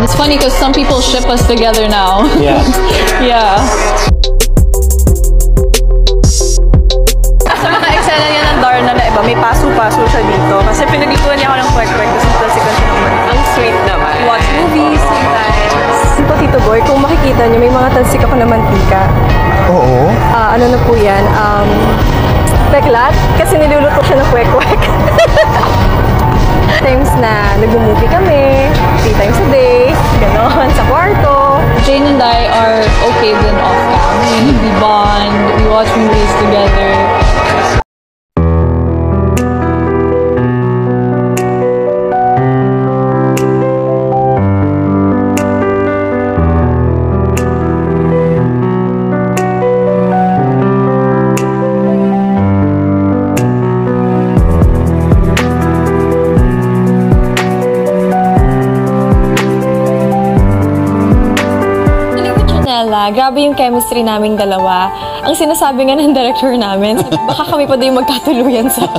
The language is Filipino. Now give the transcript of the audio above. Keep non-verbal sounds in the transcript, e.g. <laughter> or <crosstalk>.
because some people ship us together now. Yeah. <laughs> yeah. Sa mga eksena niya ng Darna na iba, may paso-paso siya dito. Kasi pinaglutuan niya ako ng kwek-kwek, tapos nagtasikan siya ng manok. Ang sweet naman. Watch movies sometimes. Ito, Tito Boy, kung makikita niyo, may mga talsik ako na mantika. Oo. Ah, ano na po yan? Um, peklat? Kasi niluluto siya ng kwek-kwek. <laughs> times na nag-movie kami, I are okay then off cam. We, bond, we watch movies together. Chanela, grabe yung chemistry naming dalawa. Ang sinasabi nga ng director namin, baka kami pa din magkatuluyan sa.